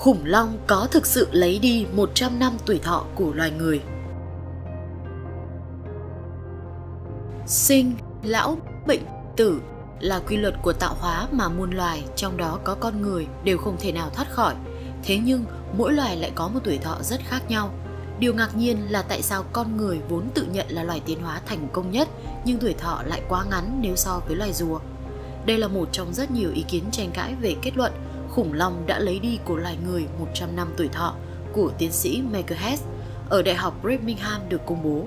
khủng long có thực sự lấy đi 100 năm tuổi thọ của loài người. Sinh, lão, bệnh, tử là quy luật của tạo hóa mà muôn loài, trong đó có con người, đều không thể nào thoát khỏi. Thế nhưng, mỗi loài lại có một tuổi thọ rất khác nhau. Điều ngạc nhiên là tại sao con người vốn tự nhận là loài tiến hóa thành công nhất, nhưng tuổi thọ lại quá ngắn nếu so với loài rùa. Đây là một trong rất nhiều ý kiến tranh cãi về kết luận khủng long đã lấy đi của loài người 100 năm tuổi thọ của tiến sĩ Michael Hess ở Đại học Birmingham được công bố.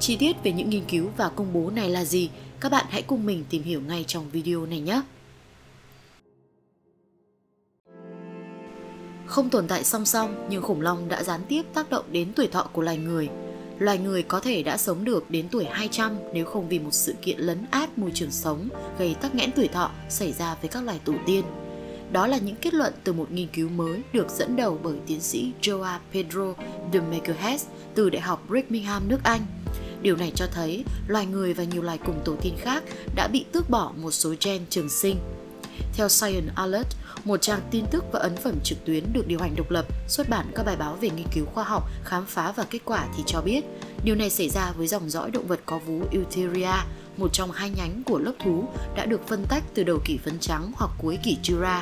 Chi tiết về những nghiên cứu và công bố này là gì? Các bạn hãy cùng mình tìm hiểu ngay trong video này nhé! Không tồn tại song song, nhưng khủng long đã gián tiếp tác động đến tuổi thọ của loài người. Loài người có thể đã sống được đến tuổi 200 nếu không vì một sự kiện lấn át môi trường sống gây tắc nghẽn tuổi thọ xảy ra với các loài tổ tiên. Đó là những kết luận từ một nghiên cứu mới được dẫn đầu bởi tiến sĩ Joa Pedro de Megahes từ Đại học Birmingham, nước Anh. Điều này cho thấy loài người và nhiều loài cùng tổ tiên khác đã bị tước bỏ một số gen trường sinh. Theo Science Alert, một trang tin tức và ấn phẩm trực tuyến được điều hành độc lập xuất bản các bài báo về nghiên cứu khoa học, khám phá và kết quả thì cho biết điều này xảy ra với dòng dõi động vật có vú Eutheria, một trong hai nhánh của lớp thú đã được phân tách từ đầu kỷ phấn trắng hoặc cuối kỷ Jura.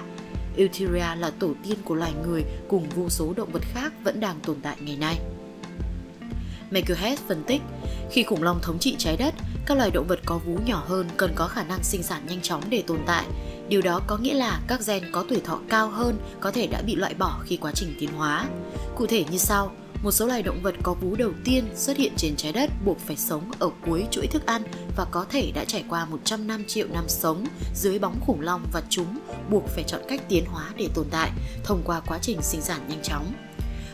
Eutheria là tổ tiên của loài người cùng vô số động vật khác vẫn đang tồn tại ngày nay. Makerhead phân tích, khi khủng long thống trị trái đất, các loài động vật có vú nhỏ hơn cần có khả năng sinh sản nhanh chóng để tồn tại. Điều đó có nghĩa là các gen có tuổi thọ cao hơn có thể đã bị loại bỏ khi quá trình tiến hóa. Cụ thể như sau, một số loài động vật có vú đầu tiên xuất hiện trên trái đất buộc phải sống ở cuối chuỗi thức ăn và có thể đã trải qua 105 triệu năm sống dưới bóng khủng long và chúng buộc phải chọn cách tiến hóa để tồn tại thông qua quá trình sinh sản nhanh chóng.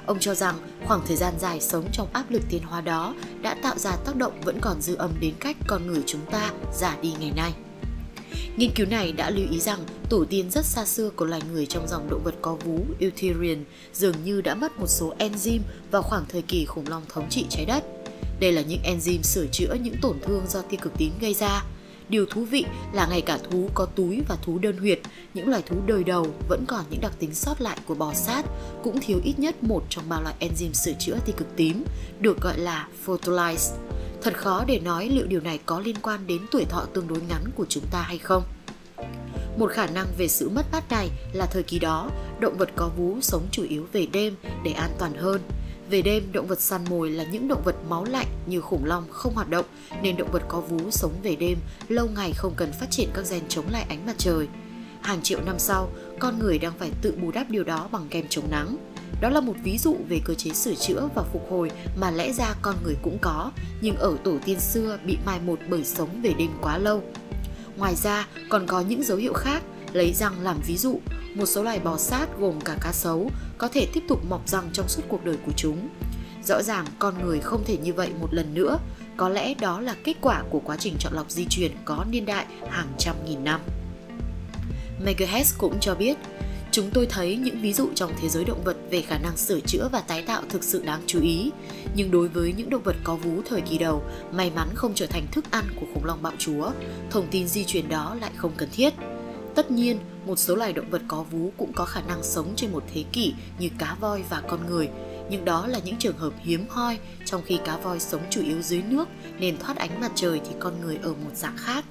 Ông cho rằng khoảng thời gian dài sống trong áp lực tiến hóa đó đã tạo ra tác động vẫn còn dư âm đến cách con người chúng ta già đi ngày nay. Nghiên cứu này đã lưu ý rằng tổ tiên rất xa xưa của loài người trong dòng động vật có vú Eutherian dường như đã mất một số enzyme vào khoảng thời kỳ khủng long thống trị trái đất. Đây là những enzyme sửa chữa những tổn thương do tia cực tím gây ra. Điều thú vị là ngay cả thú có túi và thú đơn huyệt, những loài thú đời đầu vẫn còn những đặc tính sót lại của bò sát, cũng thiếu ít nhất một trong ba loại enzyme sửa chữa tia cực tím, được gọi là photolyse. Thật khó để nói liệu điều này có liên quan đến tuổi thọ tương đối ngắn của chúng ta hay không. Một khả năng về sự mất mát này là thời kỳ đó, động vật có vú sống chủ yếu về đêm để an toàn hơn. Về đêm, động vật săn mồi là những động vật máu lạnh như khủng long không hoạt động, nên động vật có vú sống về đêm lâu ngày không cần phát triển các gen chống lại ánh mặt trời. Hàng triệu năm sau, con người đang phải tự bù đắp điều đó bằng kem chống nắng. Đó là một ví dụ về cơ chế sửa chữa và phục hồi mà lẽ ra con người cũng có, nhưng ở tổ tiên xưa bị mai một bởi sống về đêm quá lâu. Ngoài ra, còn có những dấu hiệu khác, lấy răng làm ví dụ, một số loài bò sát gồm cả cá sấu có thể tiếp tục mọc răng trong suốt cuộc đời của chúng. Rõ ràng con người không thể như vậy một lần nữa, có lẽ đó là kết quả của quá trình chọn lọc di truyền có niên đại hàng trăm nghìn năm. Megahes cũng cho biết, Chúng tôi thấy những ví dụ trong thế giới động vật về khả năng sửa chữa và tái tạo thực sự đáng chú ý. Nhưng đối với những động vật có vú thời kỳ đầu, may mắn không trở thành thức ăn của khủng long bạo chúa, thông tin di truyền đó lại không cần thiết. Tất nhiên, một số loài động vật có vú cũng có khả năng sống trên một thế kỷ như cá voi và con người, nhưng đó là những trường hợp hiếm hoi, trong khi cá voi sống chủ yếu dưới nước nên thoát ánh mặt trời thì con người ở một dạng khác.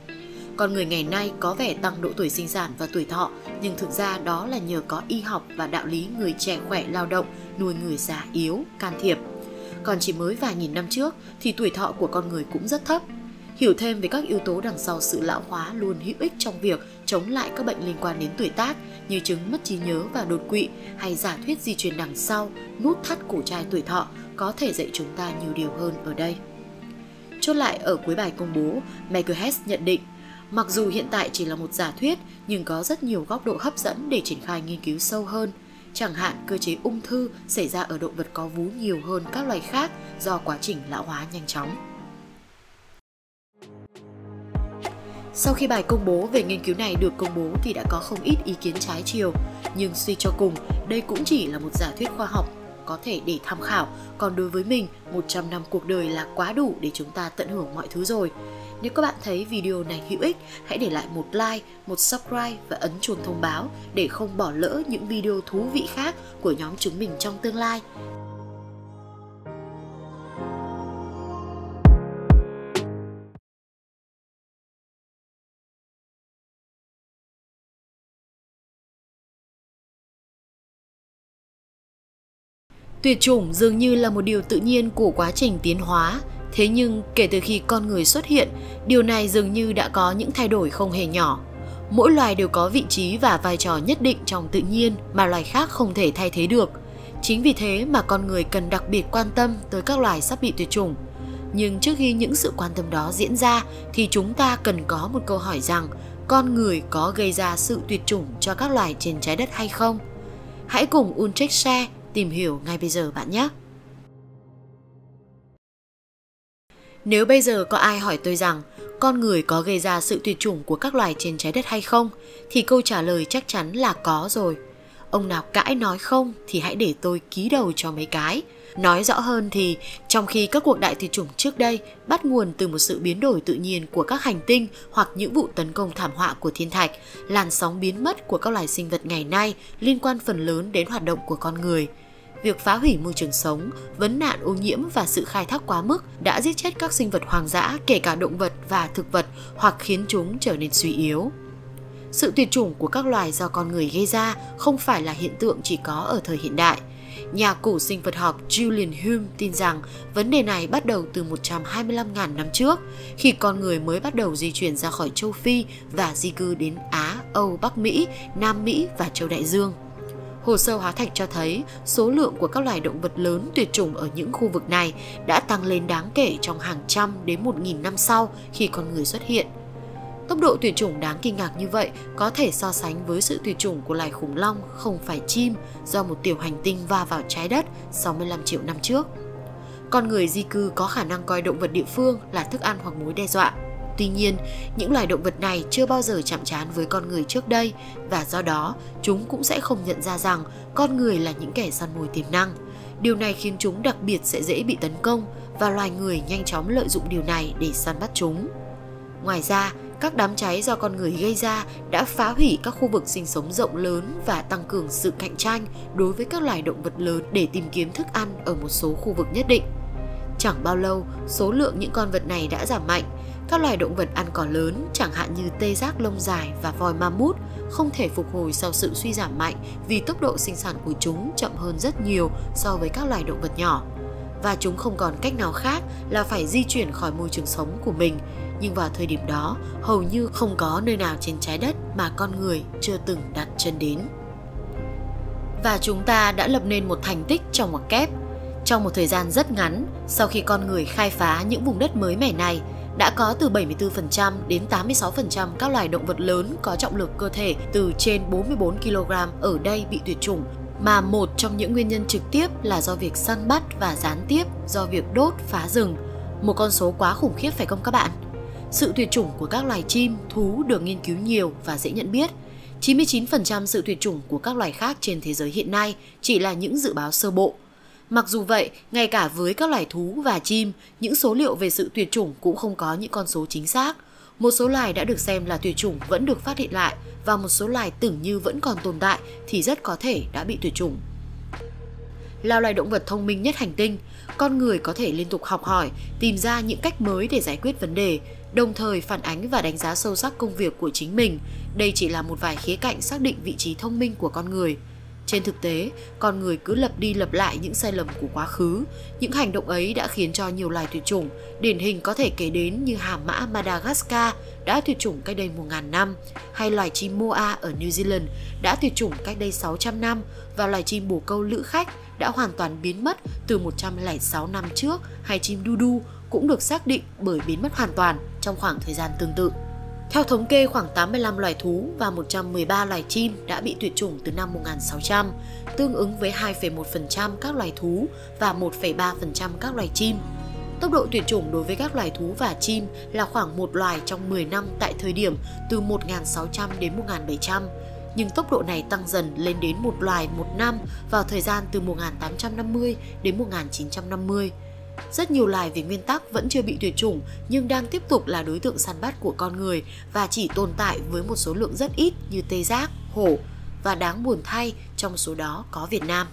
Con người ngày nay có vẻ tăng độ tuổi sinh sản và tuổi thọ, nhưng thực ra đó là nhờ có y học và đạo lý người trẻ khỏe lao động nuôi người già yếu, can thiệp. Còn chỉ mới vài nghìn năm trước thì tuổi thọ của con người cũng rất thấp. Hiểu thêm về các yếu tố đằng sau sự lão hóa luôn hữu ích trong việc chống lại các bệnh liên quan đến tuổi tác như chứng mất trí nhớ và đột quỵ hay giả thuyết di truyền đằng sau, nút thắt cổ trai tuổi thọ có thể dạy chúng ta nhiều điều hơn ở đây. Chốt lại ở cuối bài công bố, Michael Hess nhận định Mặc dù hiện tại chỉ là một giả thuyết, nhưng có rất nhiều góc độ hấp dẫn để triển khai nghiên cứu sâu hơn. Chẳng hạn cơ chế ung thư xảy ra ở động vật có vú nhiều hơn các loài khác do quá trình lão hóa nhanh chóng. Sau khi bài công bố về nghiên cứu này được công bố thì đã có không ít ý kiến trái chiều, nhưng suy cho cùng, đây cũng chỉ là một giả thuyết khoa học có thể để tham khảo, còn đối với mình, 100 năm cuộc đời là quá đủ để chúng ta tận hưởng mọi thứ rồi. Nếu các bạn thấy video này hữu ích, hãy để lại một like, một subscribe và ấn chuông thông báo để không bỏ lỡ những video thú vị khác của nhóm chúng mình trong tương lai. Tuyệt chủng dường như là một điều tự nhiên của quá trình tiến hóa, thế nhưng kể từ khi con người xuất hiện, điều này dường như đã có những thay đổi không hề nhỏ. Mỗi loài đều có vị trí và vai trò nhất định trong tự nhiên mà loài khác không thể thay thế được. Chính vì thế mà con người cần đặc biệt quan tâm tới các loài sắp bị tuyệt chủng. Nhưng trước khi những sự quan tâm đó diễn ra thì chúng ta cần có một câu hỏi rằng con người có gây ra sự tuyệt chủng cho các loài trên trái đất hay không? Hãy cùng Uncheck share tìm hiểu ngay bây giờ bạn nhé. Nếu bây giờ có ai hỏi tôi rằng con người có gây ra sự tuyệt chủng của các loài trên trái đất hay không, thì câu trả lời chắc chắn là có rồi. Ông nào cãi nói không thì hãy để tôi ký đầu cho mấy cái. Nói rõ hơn thì, trong khi các cuộc đại tuyệt chủng trước đây bắt nguồn từ một sự biến đổi tự nhiên của các hành tinh hoặc những vụ tấn công thảm họa của thiên thạch, làn sóng biến mất của các loài sinh vật ngày nay liên quan phần lớn đến hoạt động của con người – việc phá hủy môi trường sống, vấn nạn ô nhiễm và sự khai thác quá mức đã giết chết các sinh vật hoang dã, kể cả động vật và thực vật hoặc khiến chúng trở nên suy yếu. Sự tuyệt chủng của các loài do con người gây ra không phải là hiện tượng chỉ có ở thời hiện đại. Nhà cổ sinh vật học Julian Hume tin rằng vấn đề này bắt đầu từ 125.000 năm trước, khi con người mới bắt đầu di chuyển ra khỏi châu Phi và di cư đến Á, Âu, Bắc Mỹ, Nam Mỹ và châu Đại Dương. Hồ sơ hóa thạch cho thấy số lượng của các loài động vật lớn tuyệt chủng ở những khu vực này đã tăng lên đáng kể trong hàng trăm đến một nghìn năm sau khi con người xuất hiện. Tốc độ tuyệt chủng đáng kinh ngạc như vậy có thể so sánh với sự tuyệt chủng của loài khủng long không phải chim do một tiểu hành tinh va vào trái đất 65 triệu năm trước. Con người di cư có khả năng coi động vật địa phương là thức ăn hoặc mối đe dọa. Tuy nhiên, những loài động vật này chưa bao giờ chạm trán với con người trước đây và do đó chúng cũng sẽ không nhận ra rằng con người là những kẻ săn mồi tiềm năng. Điều này khiến chúng đặc biệt sẽ dễ bị tấn công và loài người nhanh chóng lợi dụng điều này để săn bắt chúng. Ngoài ra, các đám cháy do con người gây ra đã phá hủy các khu vực sinh sống rộng lớn và tăng cường sự cạnh tranh đối với các loài động vật lớn để tìm kiếm thức ăn ở một số khu vực nhất định. Chẳng bao lâu, số lượng những con vật này đã giảm mạnh các loài động vật ăn cỏ lớn, chẳng hạn như tê giác lông dài và voi mammoth, không thể phục hồi sau sự suy giảm mạnh vì tốc độ sinh sản của chúng chậm hơn rất nhiều so với các loài động vật nhỏ. Và chúng không còn cách nào khác là phải di chuyển khỏi môi trường sống của mình. Nhưng vào thời điểm đó, hầu như không có nơi nào trên trái đất mà con người chưa từng đặt chân đến. Và chúng ta đã lập nên một thành tích trong ngoặc kép. Trong một thời gian rất ngắn, sau khi con người khai phá những vùng đất mới mẻ này, đã có từ 74% đến 86% các loài động vật lớn có trọng lực cơ thể từ trên 44 kg ở đây bị tuyệt chủng mà một trong những nguyên nhân trực tiếp là do việc săn bắt và gián tiếp do việc đốt phá rừng. Một con số quá khủng khiếp phải không các bạn? Sự tuyệt chủng của các loài chim, thú được nghiên cứu nhiều và dễ nhận biết. 99% sự tuyệt chủng của các loài khác trên thế giới hiện nay chỉ là những dự báo sơ bộ Mặc dù vậy, ngay cả với các loài thú và chim, những số liệu về sự tuyệt chủng cũng không có những con số chính xác. Một số loài đã được xem là tuyệt chủng vẫn được phát hiện lại và một số loài tưởng như vẫn còn tồn tại thì rất có thể đã bị tuyệt chủng. Là loài động vật thông minh nhất hành tinh, con người có thể liên tục học hỏi, tìm ra những cách mới để giải quyết vấn đề, đồng thời phản ánh và đánh giá sâu sắc công việc của chính mình. Đây chỉ là một vài khía cạnh xác định vị trí thông minh của con người – trên thực tế, con người cứ lặp đi lặp lại những sai lầm của quá khứ. Những hành động ấy đã khiến cho nhiều loài tuyệt chủng, điển hình có thể kể đến như hà mã Madagascar đã tuyệt chủng cách đây 1.000 năm, hay loài chim Moa ở New Zealand đã tuyệt chủng cách đây 600 năm và loài chim bồ câu lữ khách đã hoàn toàn biến mất từ 106 năm trước hay chim đu đu cũng được xác định bởi biến mất hoàn toàn trong khoảng thời gian tương tự. Theo thống kê, khoảng 85 loài thú và 113 loài chim đã bị tuyệt chủng từ năm 1600, tương ứng với 2,1% các loài thú và 1,3% các loài chim. Tốc độ tuyệt chủng đối với các loài thú và chim là khoảng một loài trong 10 năm tại thời điểm từ 1600 đến 1700, nhưng tốc độ này tăng dần lên đến một loài một năm vào thời gian từ 1850 đến 1950. Rất nhiều loài về nguyên tắc vẫn chưa bị tuyệt chủng nhưng đang tiếp tục là đối tượng săn bắt của con người và chỉ tồn tại với một số lượng rất ít như tê giác, hổ và đáng buồn thay trong số đó có Việt Nam.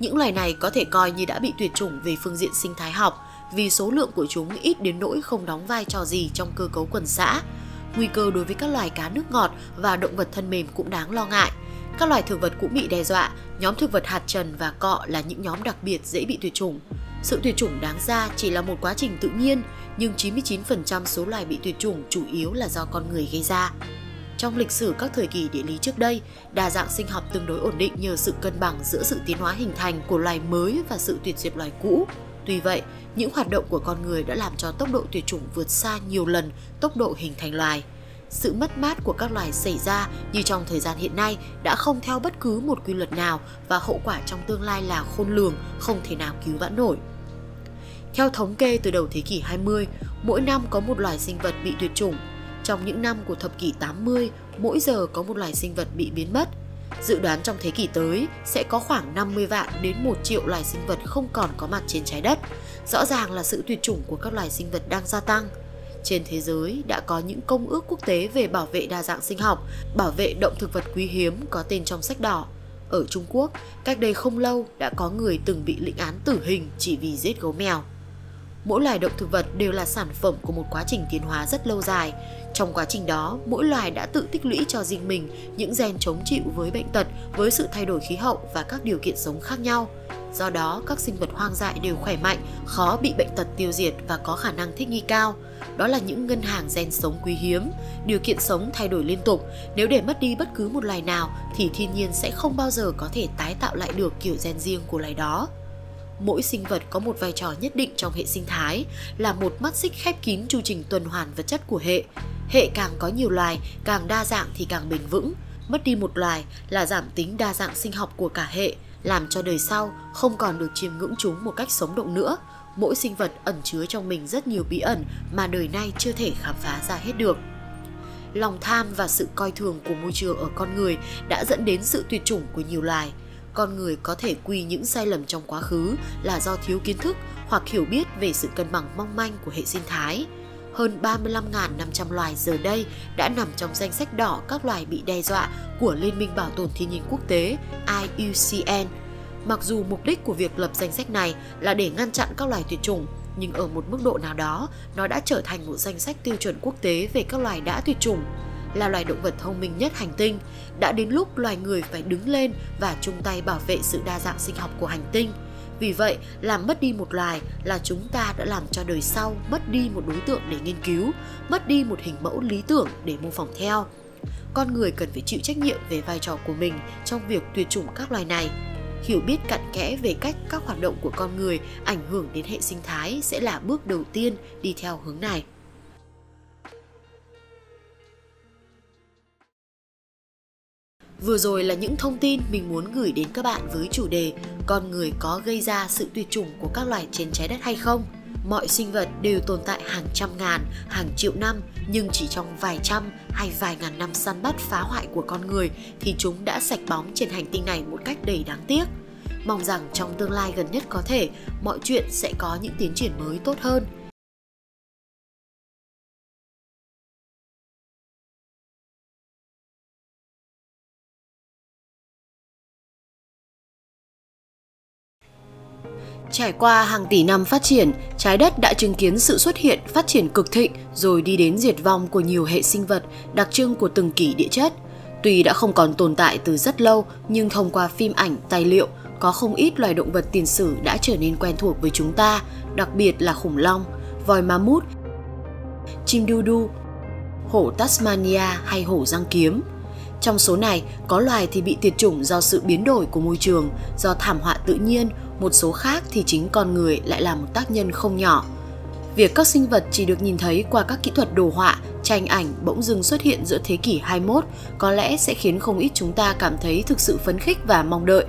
Những loài này có thể coi như đã bị tuyệt chủng về phương diện sinh thái học vì số lượng của chúng ít đến nỗi không đóng vai trò gì trong cơ cấu quần xã. Nguy cơ đối với các loài cá nước ngọt và động vật thân mềm cũng đáng lo ngại. Các loài thực vật cũng bị đe dọa, nhóm thực vật hạt trần và cọ là những nhóm đặc biệt dễ bị tuyệt chủng. Sự tuyệt chủng đáng ra chỉ là một quá trình tự nhiên, nhưng 99% số loài bị tuyệt chủng chủ yếu là do con người gây ra. Trong lịch sử các thời kỳ địa lý trước đây, đa dạng sinh học tương đối ổn định nhờ sự cân bằng giữa sự tiến hóa hình thành của loài mới và sự tuyệt diệt loài cũ. Tuy vậy, những hoạt động của con người đã làm cho tốc độ tuyệt chủng vượt xa nhiều lần tốc độ hình thành loài. Sự mất mát của các loài xảy ra như trong thời gian hiện nay đã không theo bất cứ một quy luật nào và hậu quả trong tương lai là khôn lường, không thể nào cứu vãn nổi. Theo thống kê từ đầu thế kỷ 20, mỗi năm có một loài sinh vật bị tuyệt chủng. Trong những năm của thập kỷ 80, mỗi giờ có một loài sinh vật bị biến mất. Dự đoán trong thế kỷ tới sẽ có khoảng 50 vạn đến 1 triệu loài sinh vật không còn có mặt trên trái đất. Rõ ràng là sự tuyệt chủng của các loài sinh vật đang gia tăng. Trên thế giới đã có những công ước quốc tế về bảo vệ đa dạng sinh học, bảo vệ động thực vật quý hiếm có tên trong sách đỏ. Ở Trung Quốc, cách đây không lâu đã có người từng bị lĩnh án tử hình chỉ vì giết gấu mèo. Mỗi loài động thực vật đều là sản phẩm của một quá trình tiến hóa rất lâu dài. Trong quá trình đó, mỗi loài đã tự tích lũy cho riêng mình những gen chống chịu với bệnh tật, với sự thay đổi khí hậu và các điều kiện sống khác nhau. Do đó, các sinh vật hoang dại đều khỏe mạnh, khó bị bệnh tật tiêu diệt và có khả năng thích nghi cao. Đó là những ngân hàng gen sống quý hiếm. Điều kiện sống thay đổi liên tục. Nếu để mất đi bất cứ một loài nào thì thiên nhiên sẽ không bao giờ có thể tái tạo lại được kiểu gen riêng của loài đó mỗi sinh vật có một vai trò nhất định trong hệ sinh thái, là một mắt xích khép kín chu trình tuần hoàn vật chất của hệ. Hệ càng có nhiều loài, càng đa dạng thì càng bền vững. Mất đi một loài là giảm tính đa dạng sinh học của cả hệ, làm cho đời sau không còn được chiêm ngưỡng chúng một cách sống động nữa. Mỗi sinh vật ẩn chứa trong mình rất nhiều bí ẩn mà đời nay chưa thể khám phá ra hết được lòng tham và sự coi thường của môi trường ở con người đã dẫn đến sự tuyệt chủng của nhiều loài con người có thể quy những sai lầm trong quá khứ là do thiếu kiến thức hoặc hiểu biết về sự cân bằng mong manh của hệ sinh thái. Hơn 35.500 loài giờ đây đã nằm trong danh sách đỏ các loài bị đe dọa của Liên minh Bảo tồn Thiên nhiên Quốc tế IUCN. Mặc dù mục đích của việc lập danh sách này là để ngăn chặn các loài tuyệt chủng, nhưng ở một mức độ nào đó, nó đã trở thành một danh sách tiêu chuẩn quốc tế về các loài đã tuyệt chủng là loài động vật thông minh nhất hành tinh, đã đến lúc loài người phải đứng lên và chung tay bảo vệ sự đa dạng sinh học của hành tinh. Vì vậy, làm mất đi một loài là chúng ta đã làm cho đời sau mất đi một đối tượng để nghiên cứu, mất đi một hình mẫu lý tưởng để mô phỏng theo. Con người cần phải chịu trách nhiệm về vai trò của mình trong việc tuyệt chủng các loài này. Hiểu biết cặn kẽ về cách các hoạt động của con người ảnh hưởng đến hệ sinh thái sẽ là bước đầu tiên đi theo hướng này. Vừa rồi là những thông tin mình muốn gửi đến các bạn với chủ đề Con người có gây ra sự tuyệt chủng của các loài trên trái đất hay không? Mọi sinh vật đều tồn tại hàng trăm ngàn, hàng triệu năm nhưng chỉ trong vài trăm hay vài ngàn năm săn bắt phá hoại của con người thì chúng đã sạch bóng trên hành tinh này một cách đầy đáng tiếc. Mong rằng trong tương lai gần nhất có thể, mọi chuyện sẽ có những tiến triển mới tốt hơn – Trải qua hàng tỷ năm phát triển, trái đất đã chứng kiến sự xuất hiện, phát triển cực thịnh rồi đi đến diệt vong của nhiều hệ sinh vật đặc trưng của từng kỷ địa chất. Tuy đã không còn tồn tại từ rất lâu, nhưng thông qua phim ảnh, tài liệu, có không ít loài động vật tiền sử đã trở nên quen thuộc với chúng ta, đặc biệt là khủng long, voi ma mút, chim đu đu, hổ Tasmania hay hổ răng kiếm. Trong số này, có loài thì bị tuyệt chủng do sự biến đổi của môi trường, do thảm họa tự nhiên một số khác thì chính con người lại là một tác nhân không nhỏ. Việc các sinh vật chỉ được nhìn thấy qua các kỹ thuật đồ họa, tranh ảnh bỗng dưng xuất hiện giữa thế kỷ 21 có lẽ sẽ khiến không ít chúng ta cảm thấy thực sự phấn khích và mong đợi.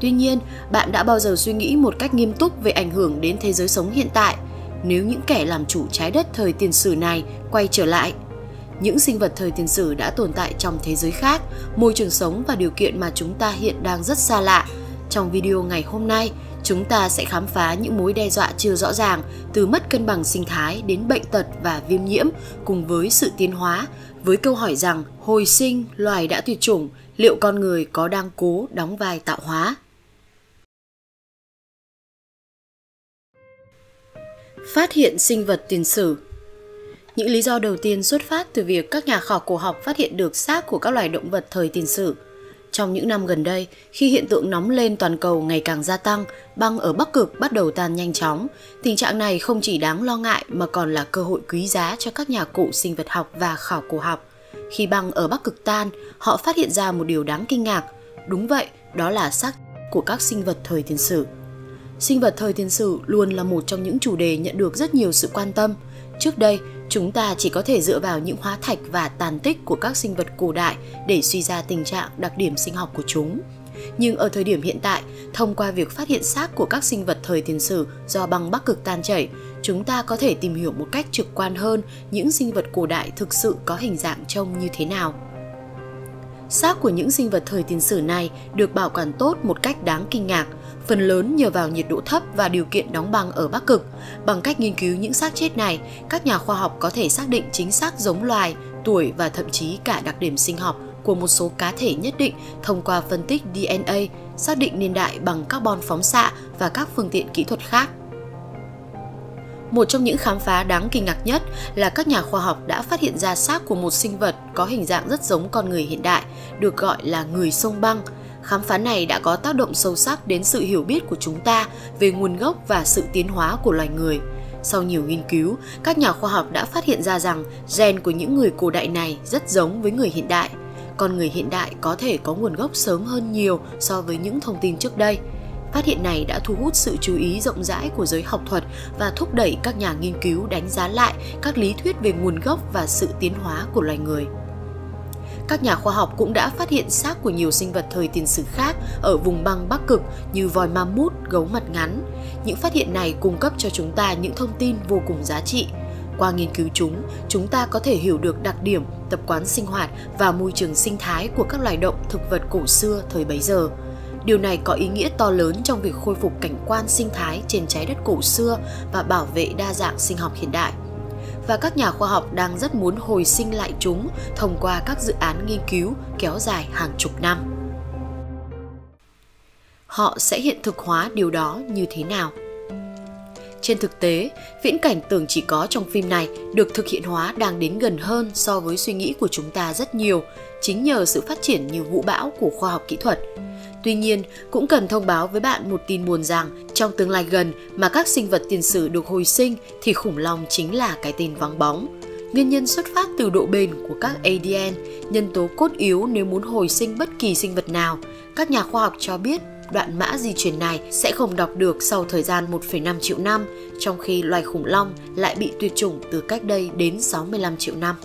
Tuy nhiên, bạn đã bao giờ suy nghĩ một cách nghiêm túc về ảnh hưởng đến thế giới sống hiện tại nếu những kẻ làm chủ trái đất thời tiền sử này quay trở lại? Những sinh vật thời tiền sử đã tồn tại trong thế giới khác, môi trường sống và điều kiện mà chúng ta hiện đang rất xa lạ. Trong video ngày hôm nay, chúng ta sẽ khám phá những mối đe dọa chưa rõ ràng từ mất cân bằng sinh thái đến bệnh tật và viêm nhiễm cùng với sự tiến hóa với câu hỏi rằng hồi sinh loài đã tuyệt chủng, liệu con người có đang cố đóng vai tạo hóa? Phát hiện sinh vật tiền sử những lý do đầu tiên xuất phát từ việc các nhà khảo cổ học phát hiện được xác của các loài động vật thời tiền sử. Trong những năm gần đây, khi hiện tượng nóng lên toàn cầu ngày càng gia tăng, băng ở Bắc Cực bắt đầu tan nhanh chóng. Tình trạng này không chỉ đáng lo ngại mà còn là cơ hội quý giá cho các nhà cụ sinh vật học và khảo cổ học. Khi băng ở Bắc Cực tan, họ phát hiện ra một điều đáng kinh ngạc. Đúng vậy, đó là xác của các sinh vật thời tiền sử. Sinh vật thời tiền sử luôn là một trong những chủ đề nhận được rất nhiều sự quan tâm. Trước đây, chúng ta chỉ có thể dựa vào những hóa thạch và tàn tích của các sinh vật cổ đại để suy ra tình trạng đặc điểm sinh học của chúng. Nhưng ở thời điểm hiện tại, thông qua việc phát hiện xác của các sinh vật thời tiền sử do băng bắc cực tan chảy, chúng ta có thể tìm hiểu một cách trực quan hơn những sinh vật cổ đại thực sự có hình dạng trông như thế nào. Xác của những sinh vật thời tiền sử này được bảo quản tốt một cách đáng kinh ngạc, phần lớn nhờ vào nhiệt độ thấp và điều kiện đóng băng ở Bắc Cực. Bằng cách nghiên cứu những xác chết này, các nhà khoa học có thể xác định chính xác giống loài, tuổi và thậm chí cả đặc điểm sinh học của một số cá thể nhất định thông qua phân tích DNA, xác định niên đại bằng carbon phóng xạ và các phương tiện kỹ thuật khác. Một trong những khám phá đáng kinh ngạc nhất là các nhà khoa học đã phát hiện ra xác của một sinh vật có hình dạng rất giống con người hiện đại, được gọi là người sông băng. Khám phá này đã có tác động sâu sắc đến sự hiểu biết của chúng ta về nguồn gốc và sự tiến hóa của loài người. Sau nhiều nghiên cứu, các nhà khoa học đã phát hiện ra rằng gen của những người cổ đại này rất giống với người hiện đại. Con người hiện đại có thể có nguồn gốc sớm hơn nhiều so với những thông tin trước đây. Phát hiện này đã thu hút sự chú ý rộng rãi của giới học thuật và thúc đẩy các nhà nghiên cứu đánh giá lại các lý thuyết về nguồn gốc và sự tiến hóa của loài người. Các nhà khoa học cũng đã phát hiện xác của nhiều sinh vật thời tiền sử khác ở vùng băng Bắc Cực như voi ma mút, gấu mặt ngắn. Những phát hiện này cung cấp cho chúng ta những thông tin vô cùng giá trị. Qua nghiên cứu chúng, chúng ta có thể hiểu được đặc điểm, tập quán sinh hoạt và môi trường sinh thái của các loài động thực vật cổ xưa thời bấy giờ. Điều này có ý nghĩa to lớn trong việc khôi phục cảnh quan sinh thái trên trái đất cổ xưa và bảo vệ đa dạng sinh học hiện đại. Và các nhà khoa học đang rất muốn hồi sinh lại chúng thông qua các dự án nghiên cứu kéo dài hàng chục năm. Họ sẽ hiện thực hóa điều đó như thế nào? Trên thực tế, viễn cảnh tưởng chỉ có trong phim này được thực hiện hóa đang đến gần hơn so với suy nghĩ của chúng ta rất nhiều, chính nhờ sự phát triển như vũ bão của khoa học kỹ thuật. Tuy nhiên, cũng cần thông báo với bạn một tin buồn rằng trong tương lai gần mà các sinh vật tiền sử được hồi sinh thì khủng long chính là cái tên vắng bóng. Nguyên nhân xuất phát từ độ bền của các ADN, nhân tố cốt yếu nếu muốn hồi sinh bất kỳ sinh vật nào. Các nhà khoa học cho biết đoạn mã di truyền này sẽ không đọc được sau thời gian 1,5 triệu năm, trong khi loài khủng long lại bị tuyệt chủng từ cách đây đến 65 triệu năm.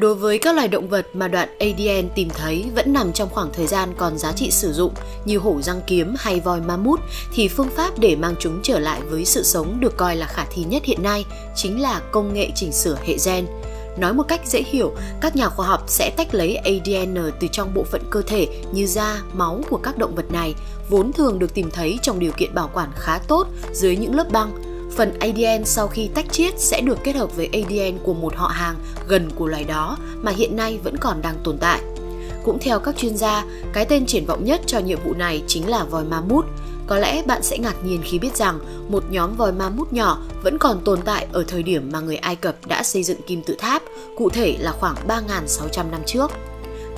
Đối với các loài động vật mà đoạn ADN tìm thấy vẫn nằm trong khoảng thời gian còn giá trị sử dụng như hổ răng kiếm hay voi ma mút thì phương pháp để mang chúng trở lại với sự sống được coi là khả thi nhất hiện nay chính là công nghệ chỉnh sửa hệ gen. Nói một cách dễ hiểu, các nhà khoa học sẽ tách lấy ADN từ trong bộ phận cơ thể như da, máu của các động vật này, vốn thường được tìm thấy trong điều kiện bảo quản khá tốt dưới những lớp băng Phần ADN sau khi tách chiết sẽ được kết hợp với ADN của một họ hàng gần của loài đó mà hiện nay vẫn còn đang tồn tại. Cũng theo các chuyên gia, cái tên triển vọng nhất cho nhiệm vụ này chính là voi ma mút. Có lẽ bạn sẽ ngạc nhiên khi biết rằng một nhóm voi ma mút nhỏ vẫn còn tồn tại ở thời điểm mà người Ai Cập đã xây dựng kim tự tháp, cụ thể là khoảng 3.600 năm trước.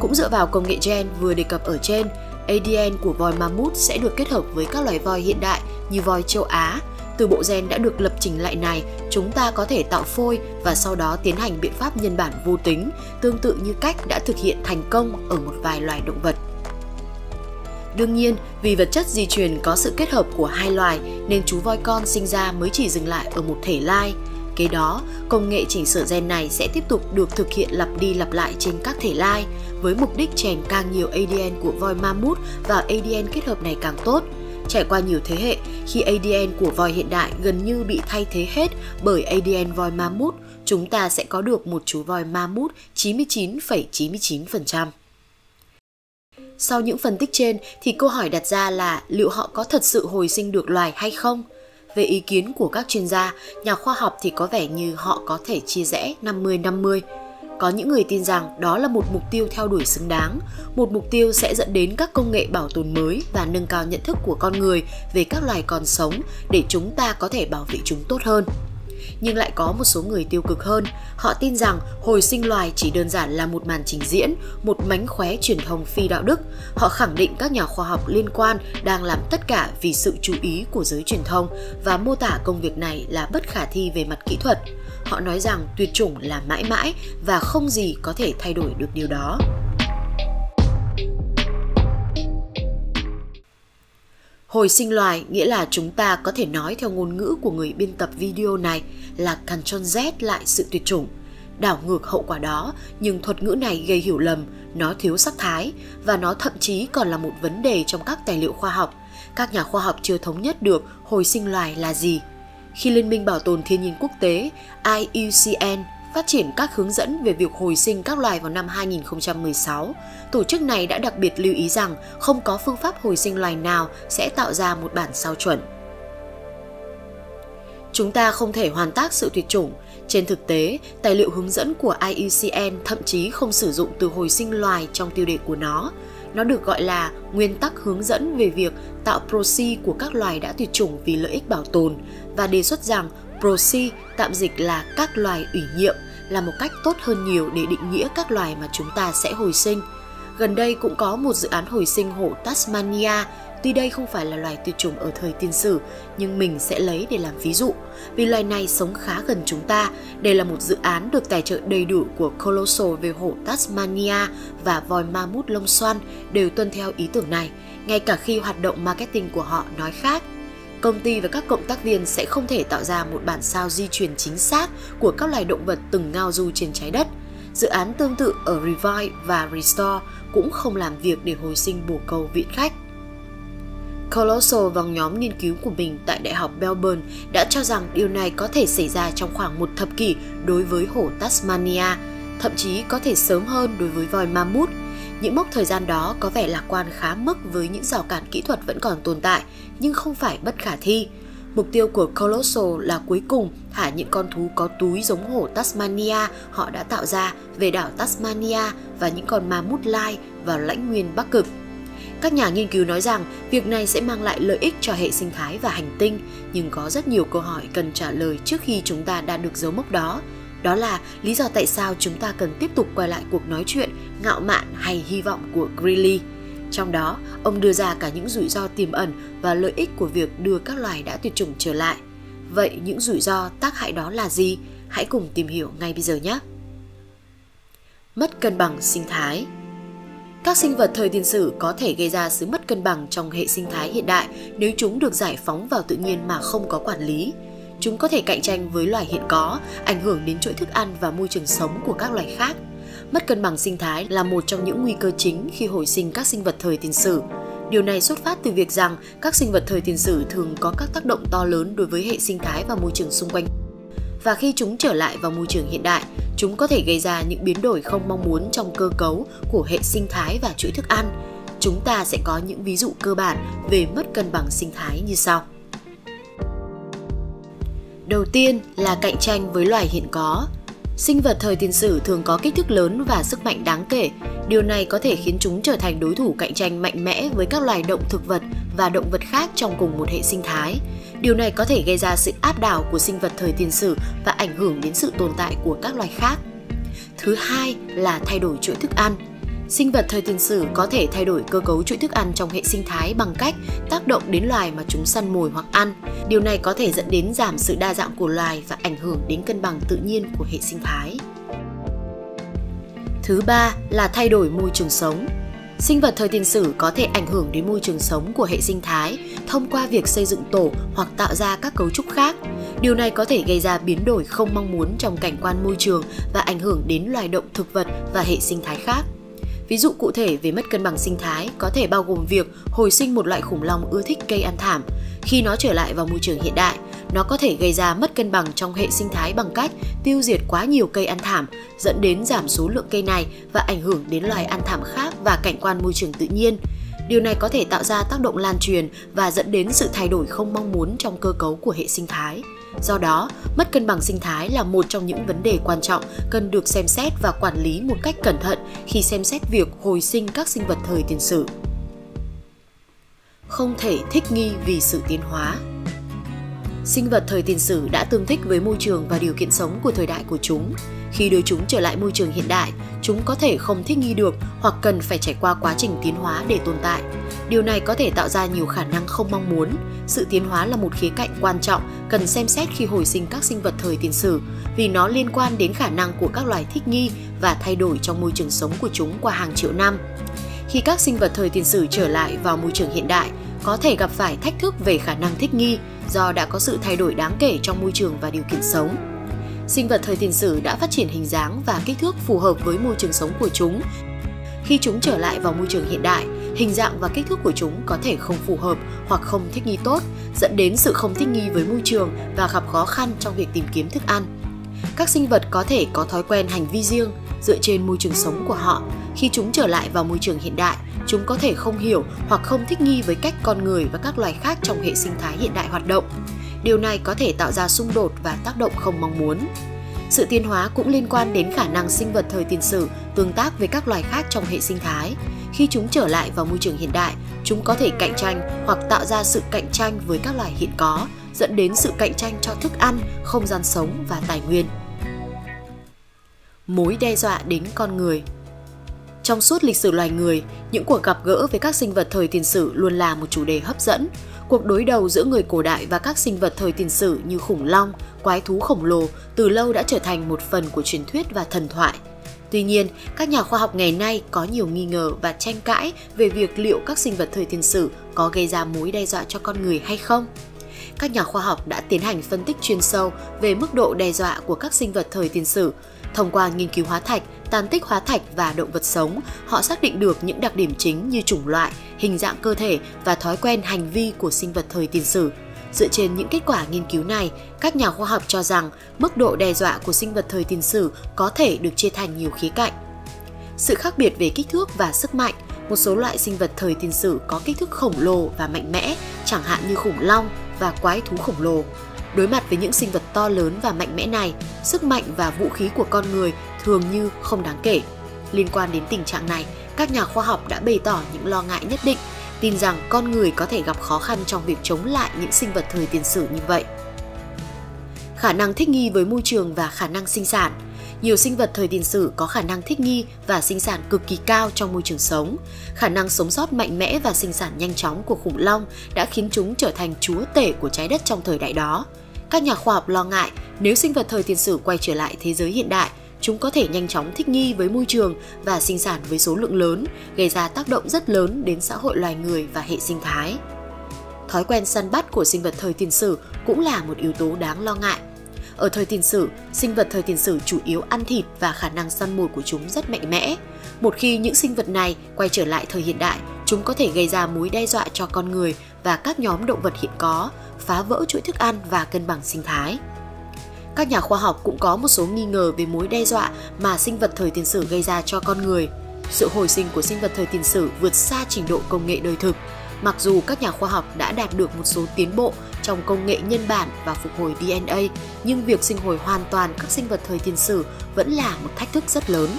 Cũng dựa vào công nghệ gen vừa đề cập ở trên, ADN của voi ma mút sẽ được kết hợp với các loài voi hiện đại như voi châu Á, từ bộ gen đã được lập trình lại này, chúng ta có thể tạo phôi và sau đó tiến hành biện pháp nhân bản vô tính, tương tự như cách đã thực hiện thành công ở một vài loài động vật. Đương nhiên, vì vật chất di truyền có sự kết hợp của hai loài nên chú voi con sinh ra mới chỉ dừng lại ở một thể lai. Kế đó, công nghệ chỉnh sửa gen này sẽ tiếp tục được thực hiện lặp đi lặp lại trên các thể lai với mục đích chèn càng nhiều ADN của voi mammut và ADN kết hợp này càng tốt – Trải qua nhiều thế hệ, khi ADN của voi hiện đại gần như bị thay thế hết bởi ADN voi ma mút, chúng ta sẽ có được một chú voi ma mút 99,99%. ,99%. Sau những phân tích trên thì câu hỏi đặt ra là liệu họ có thật sự hồi sinh được loài hay không? Về ý kiến của các chuyên gia, nhà khoa học thì có vẻ như họ có thể chia rẽ 50-50. Có những người tin rằng đó là một mục tiêu theo đuổi xứng đáng, một mục tiêu sẽ dẫn đến các công nghệ bảo tồn mới và nâng cao nhận thức của con người về các loài còn sống để chúng ta có thể bảo vệ chúng tốt hơn nhưng lại có một số người tiêu cực hơn. Họ tin rằng hồi sinh loài chỉ đơn giản là một màn trình diễn, một mánh khóe truyền thông phi đạo đức. Họ khẳng định các nhà khoa học liên quan đang làm tất cả vì sự chú ý của giới truyền thông và mô tả công việc này là bất khả thi về mặt kỹ thuật. Họ nói rằng tuyệt chủng là mãi mãi và không gì có thể thay đổi được điều đó. Hồi sinh loài nghĩa là chúng ta có thể nói theo ngôn ngữ của người biên tập video này là Ctrl Z lại sự tuyệt chủng. Đảo ngược hậu quả đó, nhưng thuật ngữ này gây hiểu lầm, nó thiếu sắc thái và nó thậm chí còn là một vấn đề trong các tài liệu khoa học. Các nhà khoa học chưa thống nhất được hồi sinh loài là gì. Khi Liên minh Bảo tồn Thiên nhiên Quốc tế IUCN phát triển các hướng dẫn về việc hồi sinh các loài vào năm 2016, tổ chức này đã đặc biệt lưu ý rằng không có phương pháp hồi sinh loài nào sẽ tạo ra một bản sao chuẩn. Chúng ta không thể hoàn tác sự tuyệt chủng. Trên thực tế, tài liệu hướng dẫn của IUCN thậm chí không sử dụng từ hồi sinh loài trong tiêu đề của nó. Nó được gọi là nguyên tắc hướng dẫn về việc tạo proxy của các loài đã tuyệt chủng vì lợi ích bảo tồn và đề xuất rằng proxy tạm dịch là các loài ủy nhiệm là một cách tốt hơn nhiều để định nghĩa các loài mà chúng ta sẽ hồi sinh. Gần đây cũng có một dự án hồi sinh hổ Tasmania Tuy đây không phải là loài tuyệt chủng ở thời tiên sử, nhưng mình sẽ lấy để làm ví dụ. Vì loài này sống khá gần chúng ta, đây là một dự án được tài trợ đầy đủ của Colossal về hổ Tasmania và voi ma mút lông xoăn đều tuân theo ý tưởng này, ngay cả khi hoạt động marketing của họ nói khác. Công ty và các cộng tác viên sẽ không thể tạo ra một bản sao di truyền chính xác của các loài động vật từng ngao du trên trái đất. Dự án tương tự ở Revive và Restore cũng không làm việc để hồi sinh bồ câu viện khách. Colossal và nhóm nghiên cứu của mình tại Đại học Melbourne đã cho rằng điều này có thể xảy ra trong khoảng một thập kỷ đối với hổ Tasmania, thậm chí có thể sớm hơn đối với voi mammut. Những mốc thời gian đó có vẻ lạc quan khá mức với những rào cản kỹ thuật vẫn còn tồn tại, nhưng không phải bất khả thi. Mục tiêu của Colossal là cuối cùng thả những con thú có túi giống hổ Tasmania họ đã tạo ra về đảo Tasmania và những con ma mút lai vào lãnh nguyên Bắc Cực. Các nhà nghiên cứu nói rằng việc này sẽ mang lại lợi ích cho hệ sinh thái và hành tinh, nhưng có rất nhiều câu hỏi cần trả lời trước khi chúng ta đạt được dấu mốc đó. Đó là lý do tại sao chúng ta cần tiếp tục quay lại cuộc nói chuyện ngạo mạn hay hy vọng của Greeley. Trong đó, ông đưa ra cả những rủi ro tiềm ẩn và lợi ích của việc đưa các loài đã tuyệt chủng trở lại. Vậy những rủi ro tác hại đó là gì? Hãy cùng tìm hiểu ngay bây giờ nhé! Mất cân bằng sinh thái các sinh vật thời tiền sử có thể gây ra sự mất cân bằng trong hệ sinh thái hiện đại nếu chúng được giải phóng vào tự nhiên mà không có quản lý. Chúng có thể cạnh tranh với loài hiện có, ảnh hưởng đến chuỗi thức ăn và môi trường sống của các loài khác. Mất cân bằng sinh thái là một trong những nguy cơ chính khi hồi sinh các sinh vật thời tiền sử. Điều này xuất phát từ việc rằng các sinh vật thời tiền sử thường có các tác động to lớn đối với hệ sinh thái và môi trường xung quanh. Và khi chúng trở lại vào môi trường hiện đại, chúng có thể gây ra những biến đổi không mong muốn trong cơ cấu của hệ sinh thái và chuỗi thức ăn. Chúng ta sẽ có những ví dụ cơ bản về mất cân bằng sinh thái như sau. Đầu tiên là cạnh tranh với loài hiện có. Sinh vật thời tiền sử thường có kích thước lớn và sức mạnh đáng kể. Điều này có thể khiến chúng trở thành đối thủ cạnh tranh mạnh mẽ với các loài động thực vật và động vật khác trong cùng một hệ sinh thái. Điều này có thể gây ra sự áp đảo của sinh vật thời tiền sử và ảnh hưởng đến sự tồn tại của các loài khác. Thứ hai là thay đổi chuỗi thức ăn. Sinh vật thời tiền sử có thể thay đổi cơ cấu chuỗi thức ăn trong hệ sinh thái bằng cách tác động đến loài mà chúng săn mồi hoặc ăn. Điều này có thể dẫn đến giảm sự đa dạng của loài và ảnh hưởng đến cân bằng tự nhiên của hệ sinh thái. Thứ ba là thay đổi môi trường sống. Sinh vật thời tiền sử có thể ảnh hưởng đến môi trường sống của hệ sinh thái thông qua việc xây dựng tổ hoặc tạo ra các cấu trúc khác. Điều này có thể gây ra biến đổi không mong muốn trong cảnh quan môi trường và ảnh hưởng đến loài động thực vật và hệ sinh thái khác. Ví dụ cụ thể về mất cân bằng sinh thái có thể bao gồm việc hồi sinh một loại khủng long ưa thích cây ăn thảm. Khi nó trở lại vào môi trường hiện đại, Nó có thể gây ra mất cân bằng trong hệ sinh thái bằng cách tiêu diệt quá nhiều cây ăn thảm, dẫn đến giảm số lượng cây này và ảnh hưởng đến loài ăn thảm khác và cảnh quan môi trường tự nhiên. Điều này có thể tạo ra tác động lan truyền và dẫn đến sự thay đổi không mong muốn trong cơ cấu của hệ sinh thái. Do đó, mất cân bằng sinh thái là một trong những vấn đề quan trọng cần được xem xét và quản lý một cách cẩn thận khi xem xét việc hồi sinh các sinh vật thời tiền sử. Không thể thích nghi vì sự tiến hóa. Sinh vật thời tiền sử đã tương thích với môi trường và điều kiện sống của thời đại của chúng. Khi đưa chúng trở lại môi trường hiện đại, chúng có thể không thích nghi được hoặc cần phải trải qua quá trình tiến hóa để tồn tại. Điều này có thể tạo ra nhiều khả năng không mong muốn. Sự tiến hóa là một khía cạnh quan trọng cần xem xét khi hồi sinh các sinh vật thời tiền sử vì nó liên quan đến khả năng của các loài thích nghi và thay đổi trong môi trường sống của chúng qua hàng triệu năm. Khi các sinh vật thời tiền sử trở lại vào môi trường hiện đại, có thể gặp phải thách thức về khả năng thích nghi do đã có sự thay đổi đáng kể trong môi trường và điều kiện sống. Sinh vật thời tiền sử đã phát triển hình dáng và kích thước phù hợp với môi trường sống của chúng. Khi chúng trở lại vào môi trường hiện đại, hình dạng và kích thước của chúng có thể không phù hợp hoặc không thích nghi tốt, dẫn đến sự không thích nghi với môi trường và gặp khó khăn trong việc tìm kiếm thức ăn. Các sinh vật có thể có thói quen hành vi riêng dựa trên môi trường sống của họ. Khi chúng trở lại vào môi trường hiện đại, chúng có thể không hiểu hoặc không thích nghi với cách con người và các loài khác trong hệ sinh thái hiện đại hoạt động. Điều này có thể tạo ra xung đột và tác động không mong muốn. Sự tiến hóa cũng liên quan đến khả năng sinh vật thời tiền sử tương tác với các loài khác trong hệ sinh thái. Khi chúng trở lại vào môi trường hiện đại, chúng có thể cạnh tranh hoặc tạo ra sự cạnh tranh với các loài hiện có, dẫn đến sự cạnh tranh cho thức ăn, không gian sống và tài nguyên. Mối đe dọa đến con người trong suốt lịch sử loài người, những cuộc gặp gỡ với các sinh vật thời tiền sử luôn là một chủ đề hấp dẫn. Cuộc đối đầu giữa người cổ đại và các sinh vật thời tiền sử như khủng long, quái thú khổng lồ từ lâu đã trở thành một phần của truyền thuyết và thần thoại. Tuy nhiên, các nhà khoa học ngày nay có nhiều nghi ngờ và tranh cãi về việc liệu các sinh vật thời tiền sử có gây ra mối đe dọa cho con người hay không. Các nhà khoa học đã tiến hành phân tích chuyên sâu về mức độ đe dọa của các sinh vật thời tiền sử Thông qua nghiên cứu hóa thạch, tàn tích hóa thạch và động vật sống, họ xác định được những đặc điểm chính như chủng loại, hình dạng cơ thể và thói quen hành vi của sinh vật thời tiền sử. Dựa trên những kết quả nghiên cứu này, các nhà khoa học cho rằng mức độ đe dọa của sinh vật thời tiền sử có thể được chia thành nhiều khía cạnh. Sự khác biệt về kích thước và sức mạnh, một số loại sinh vật thời tiền sử có kích thước khổng lồ và mạnh mẽ, chẳng hạn như khủng long và quái thú khổng lồ. Đối mặt với những sinh vật to lớn và mạnh mẽ này, sức mạnh và vũ khí của con người thường như không đáng kể. Liên quan đến tình trạng này, các nhà khoa học đã bày tỏ những lo ngại nhất định, tin rằng con người có thể gặp khó khăn trong việc chống lại những sinh vật thời tiền sử như vậy. Khả năng thích nghi với môi trường và khả năng sinh sản – nhiều sinh vật thời tiền sử có khả năng thích nghi và sinh sản cực kỳ cao trong môi trường sống. Khả năng sống sót mạnh mẽ và sinh sản nhanh chóng của khủng long đã khiến chúng trở thành chúa tể của trái đất trong thời đại đó. Các nhà khoa học lo ngại nếu sinh vật thời tiền sử quay trở lại thế giới hiện đại, chúng có thể nhanh chóng thích nghi với môi trường và sinh sản với số lượng lớn, gây ra tác động rất lớn đến xã hội loài người và hệ sinh thái. Thói quen săn bắt của sinh vật thời tiền sử cũng là một yếu tố đáng lo ngại ở thời tiền sử, sinh vật thời tiền sử chủ yếu ăn thịt và khả năng săn mồi của chúng rất mạnh mẽ. Một khi những sinh vật này quay trở lại thời hiện đại, chúng có thể gây ra mối đe dọa cho con người và các nhóm động vật hiện có, phá vỡ chuỗi thức ăn và cân bằng sinh thái. Các nhà khoa học cũng có một số nghi ngờ về mối đe dọa mà sinh vật thời tiền sử gây ra cho con người. Sự hồi sinh của sinh vật thời tiền sử vượt xa trình độ công nghệ đời thực. Mặc dù các nhà khoa học đã đạt được một số tiến bộ trong công nghệ nhân bản và phục hồi DNA, nhưng việc sinh hồi hoàn toàn các sinh vật thời tiền sử vẫn là một thách thức rất lớn.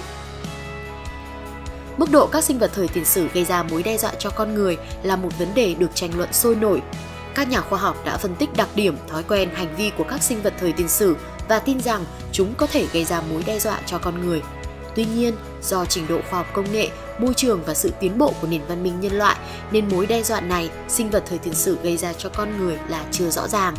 Mức độ các sinh vật thời tiền sử gây ra mối đe dọa cho con người là một vấn đề được tranh luận sôi nổi. Các nhà khoa học đã phân tích đặc điểm, thói quen, hành vi của các sinh vật thời tiền sử và tin rằng chúng có thể gây ra mối đe dọa cho con người. Tuy nhiên, do trình độ khoa học công nghệ, môi trường và sự tiến bộ của nền văn minh nhân loại nên mối đe dọa này sinh vật thời tiền sử gây ra cho con người là chưa rõ ràng.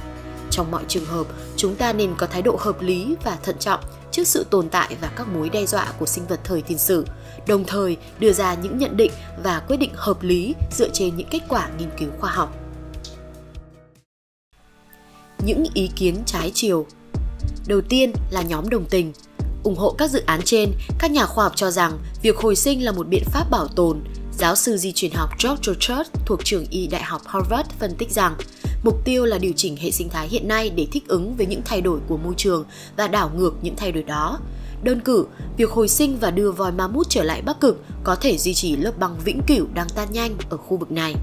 Trong mọi trường hợp, chúng ta nên có thái độ hợp lý và thận trọng trước sự tồn tại và các mối đe dọa của sinh vật thời tiền sử, đồng thời đưa ra những nhận định và quyết định hợp lý dựa trên những kết quả nghiên cứu khoa học. Những ý kiến trái chiều Đầu tiên là nhóm đồng tình – ủng hộ các dự án trên, các nhà khoa học cho rằng việc hồi sinh là một biện pháp bảo tồn. Giáo sư di truyền học George Church thuộc trường y đại học Harvard phân tích rằng Mục tiêu là điều chỉnh hệ sinh thái hiện nay để thích ứng với những thay đổi của môi trường và đảo ngược những thay đổi đó. Đơn cử, việc hồi sinh và đưa voi ma mút trở lại Bắc Cực có thể duy trì lớp băng vĩnh cửu đang tan nhanh ở khu vực này.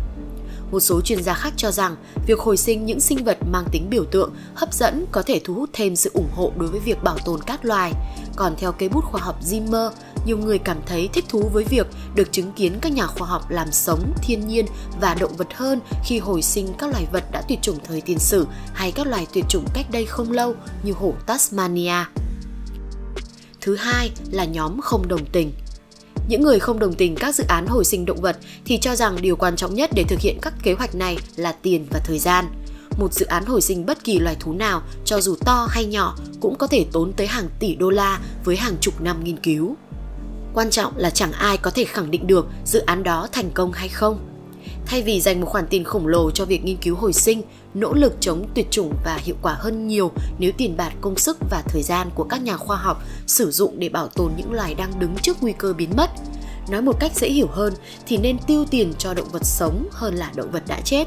Một số chuyên gia khác cho rằng việc hồi sinh những sinh vật mang tính biểu tượng, hấp dẫn có thể thu hút thêm sự ủng hộ đối với việc bảo tồn các loài. Còn theo cây bút khoa học Zimmer, nhiều người cảm thấy thích thú với việc được chứng kiến các nhà khoa học làm sống thiên nhiên và động vật hơn khi hồi sinh các loài vật đã tuyệt chủng thời tiền sử hay các loài tuyệt chủng cách đây không lâu như hổ Tasmania. Thứ hai là nhóm không đồng tình. Những người không đồng tình các dự án hồi sinh động vật thì cho rằng điều quan trọng nhất để thực hiện các kế hoạch này là tiền và thời gian. Một dự án hồi sinh bất kỳ loài thú nào, cho dù to hay nhỏ, cũng có thể tốn tới hàng tỷ đô la với hàng chục năm nghiên cứu. Quan trọng là chẳng ai có thể khẳng định được dự án đó thành công hay không. Thay vì dành một khoản tiền khổng lồ cho việc nghiên cứu hồi sinh, nỗ lực chống tuyệt chủng và hiệu quả hơn nhiều nếu tiền bạc công sức và thời gian của các nhà khoa học sử dụng để bảo tồn những loài đang đứng trước nguy cơ biến mất. Nói một cách dễ hiểu hơn thì nên tiêu tiền cho động vật sống hơn là động vật đã chết.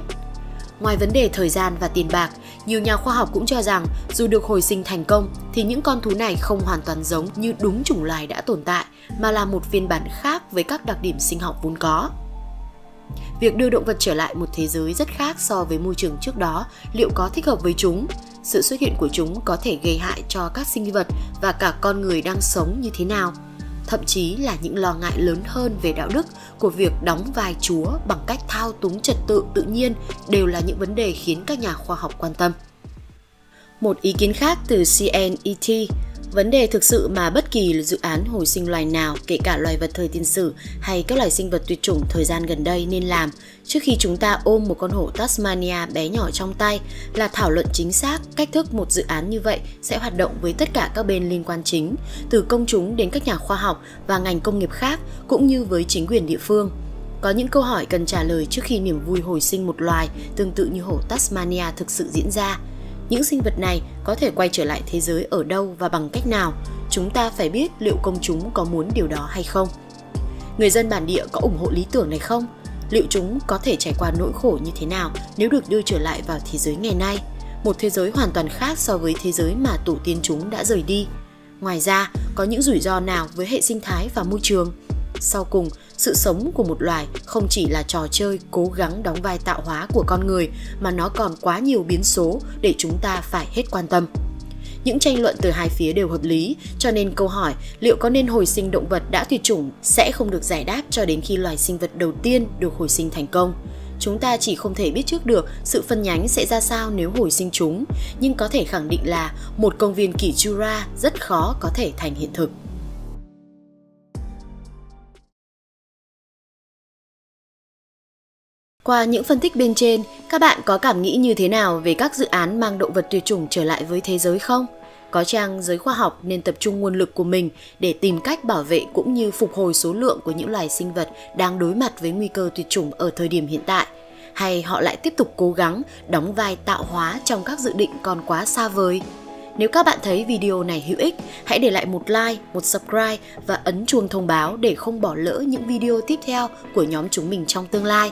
Ngoài vấn đề thời gian và tiền bạc, nhiều nhà khoa học cũng cho rằng dù được hồi sinh thành công thì những con thú này không hoàn toàn giống như đúng chủng loài đã tồn tại mà là một phiên bản khác với các đặc điểm sinh học vốn có. Việc đưa động vật trở lại một thế giới rất khác so với môi trường trước đó, liệu có thích hợp với chúng? Sự xuất hiện của chúng có thể gây hại cho các sinh vật và cả con người đang sống như thế nào? Thậm chí là những lo ngại lớn hơn về đạo đức của việc đóng vai chúa bằng cách thao túng trật tự tự nhiên đều là những vấn đề khiến các nhà khoa học quan tâm. Một ý kiến khác từ CNET Vấn đề thực sự mà bất kỳ dự án hồi sinh loài nào, kể cả loài vật thời tiền sử hay các loài sinh vật tuyệt chủng thời gian gần đây nên làm trước khi chúng ta ôm một con hổ Tasmania bé nhỏ trong tay là thảo luận chính xác cách thức một dự án như vậy sẽ hoạt động với tất cả các bên liên quan chính, từ công chúng đến các nhà khoa học và ngành công nghiệp khác cũng như với chính quyền địa phương. Có những câu hỏi cần trả lời trước khi niềm vui hồi sinh một loài tương tự như hổ Tasmania thực sự diễn ra những sinh vật này có thể quay trở lại thế giới ở đâu và bằng cách nào? Chúng ta phải biết liệu công chúng có muốn điều đó hay không. Người dân bản địa có ủng hộ lý tưởng này không? Liệu chúng có thể trải qua nỗi khổ như thế nào nếu được đưa trở lại vào thế giới ngày nay? Một thế giới hoàn toàn khác so với thế giới mà tổ tiên chúng đã rời đi. Ngoài ra, có những rủi ro nào với hệ sinh thái và môi trường? Sau cùng sự sống của một loài không chỉ là trò chơi cố gắng đóng vai tạo hóa của con người mà nó còn quá nhiều biến số để chúng ta phải hết quan tâm những tranh luận từ hai phía đều hợp lý, cho nên câu hỏi liệu có nên hồi sinh động vật đã tuyệt chủng sẽ không được giải đáp cho đến khi loài sinh vật đầu tiên được hồi sinh thành công. Chúng ta chỉ không thể biết trước được sự phân nhánh sẽ ra sao nếu hồi sinh chúng, nhưng có thể khẳng định là một công viên kỷ Jura rất khó có thể thành hiện thực. Qua những phân tích bên trên, các bạn có cảm nghĩ như thế nào về các dự án mang động vật tuyệt chủng trở lại với thế giới không? Có chăng giới khoa học nên tập trung nguồn lực của mình để tìm cách bảo vệ cũng như phục hồi số lượng của những loài sinh vật đang đối mặt với nguy cơ tuyệt chủng ở thời điểm hiện tại? Hay họ lại tiếp tục cố gắng đóng vai tạo hóa trong các dự định còn quá xa vời? Nếu các bạn thấy video này hữu ích, hãy để lại một like, một subscribe và ấn chuông thông báo để không bỏ lỡ những video tiếp theo của nhóm chúng mình trong tương lai.